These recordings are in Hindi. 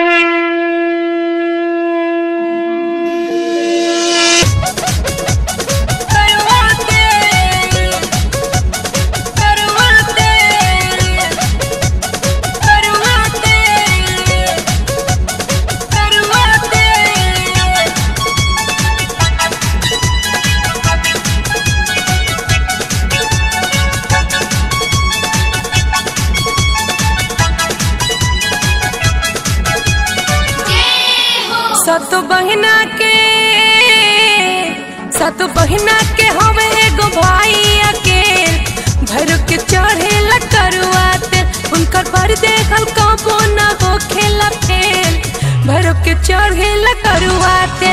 Mm-hmm. सत बहिना के, सत बहिना के हम एगो भाई अकेल। भर के चढ़े लकरुआते उनकर पर देखल कबो न हो खेला भर के चढ़े लकरुआ तो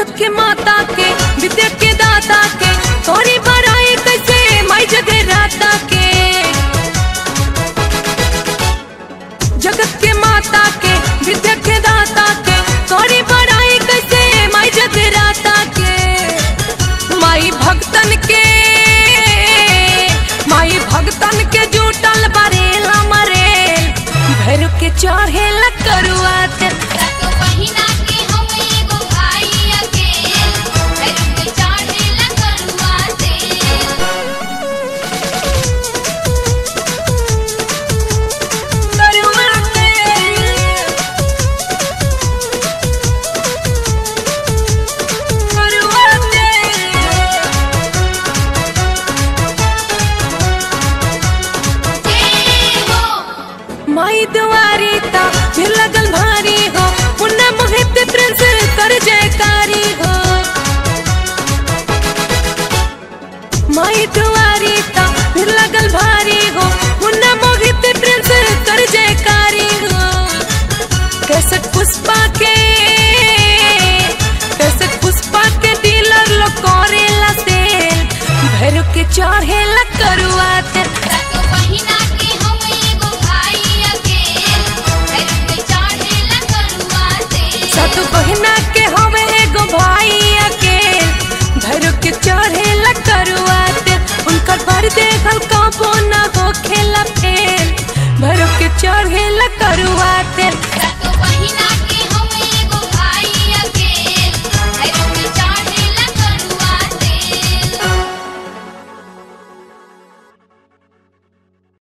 जगत के माता के, विद्या के दाता के, थोड़ी बराए कैसे माई जगराता के। जगत के माता के, विद्या के फिर लगल भारी हो मोहित प्रिंस कर जयकारी हो। माई दुआरी लगल भारी हो मोहित प्रिंस कर जयकारी हो। कैसे पुष्पा के, कैसे पुष्पा के डीलर लो करेला सेल, भैरव के